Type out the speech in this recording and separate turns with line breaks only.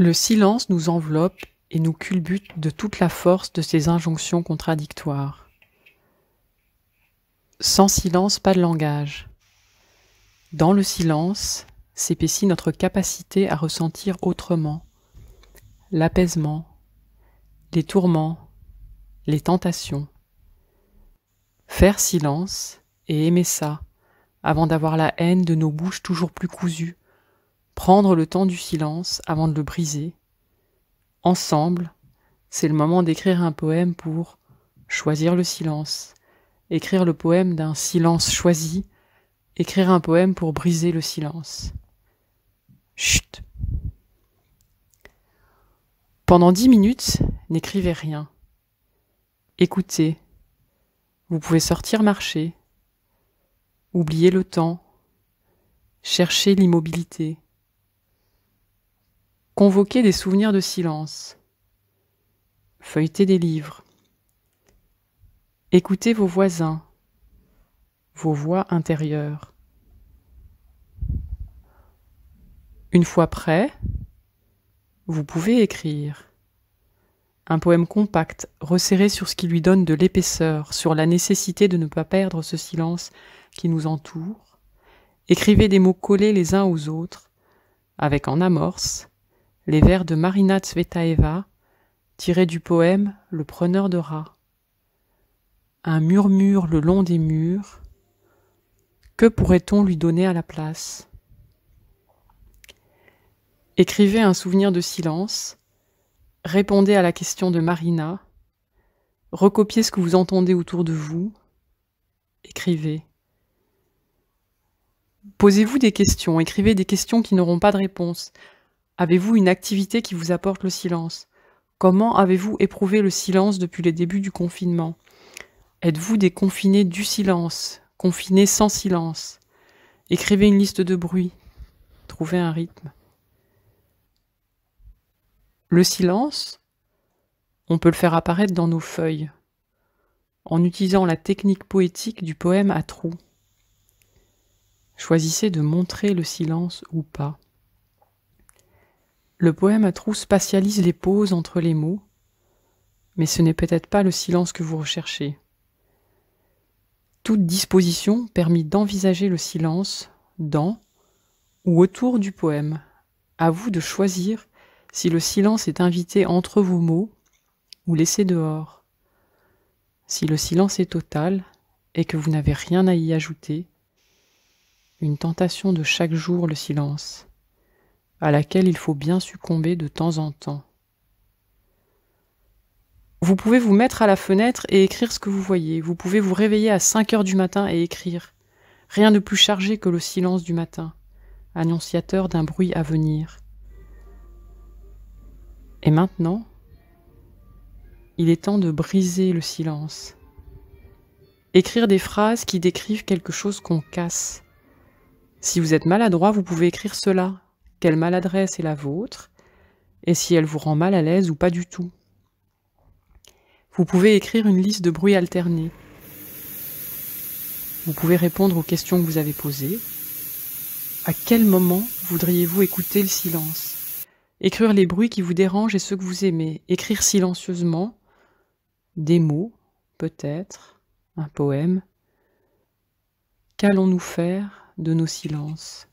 Le silence nous enveloppe et nous culbute de toute la force de ces injonctions contradictoires. Sans silence, pas de langage. Dans le silence s'épaissit notre capacité à ressentir autrement l'apaisement, les tourments, les tentations. Faire silence et aimer ça, avant d'avoir la haine de nos bouches toujours plus cousues, prendre le temps du silence avant de le briser. Ensemble, c'est le moment d'écrire un poème pour choisir le silence, écrire le poème d'un silence choisi, écrire un poème pour briser le silence. Chut. Pendant dix minutes, n'écrivez rien. Écoutez. Vous pouvez sortir marcher. Oubliez le temps. Cherchez l'immobilité. Convoquez des souvenirs de silence. Feuilletez des livres. Écoutez vos voisins, vos voix intérieures. Une fois prêt, vous pouvez écrire un poème compact, resserré sur ce qui lui donne de l'épaisseur, sur la nécessité de ne pas perdre ce silence qui nous entoure. Écrivez des mots collés les uns aux autres, avec en amorce les vers de Marina Tsvetaeva, tirés du poème Le preneur de rats. Un murmure le long des murs, que pourrait-on lui donner à la place? Écrivez un souvenir de silence, répondez à la question de Marina, recopiez ce que vous entendez autour de vous, écrivez. Posez-vous des questions, écrivez des questions qui n'auront pas de réponse. Avez-vous une activité qui vous apporte le silence? Comment avez-vous éprouvé le silence depuis les débuts du confinement? Êtes-vous des confinés du silence, confinés sans silence? Écrivez une liste de bruits, trouvez un rythme. Le silence, on peut le faire apparaître dans nos feuilles, en utilisant la technique poétique du poème à trous. Choisissez de montrer le silence ou pas. Le poème à trous spatialise les pauses entre les mots, mais ce n'est peut-être pas le silence que vous recherchez. Toute disposition permet d'envisager le silence dans ou autour du poème. À vous de choisir si le silence est invité entre vos mots ou laissé dehors, si le silence est total et que vous n'avez rien à y ajouter, une tentation de chaque jour le silence, à laquelle il faut bien succomber de temps en temps. Vous pouvez vous mettre à la fenêtre et écrire ce que vous voyez. Vous pouvez vous réveiller à 5 heures du matin et écrire. Rien de plus chargé que le silence du matin, annonciateur d'un bruit à venir. Et maintenant, il est temps de briser le silence. Écrire des phrases qui décrivent quelque chose qu'on casse. Si vous êtes maladroit, vous pouvez écrire cela. Quelle maladresse est la vôtre Et si elle vous rend mal à l'aise ou pas du tout. Vous pouvez écrire une liste de bruits alternés. Vous pouvez répondre aux questions que vous avez posées. À quel moment voudriez-vous écouter le silence? Écrire les bruits qui vous dérangent et ceux que vous aimez. Écrire silencieusement des mots, peut-être, un poème. Qu'allons-nous faire de nos silences?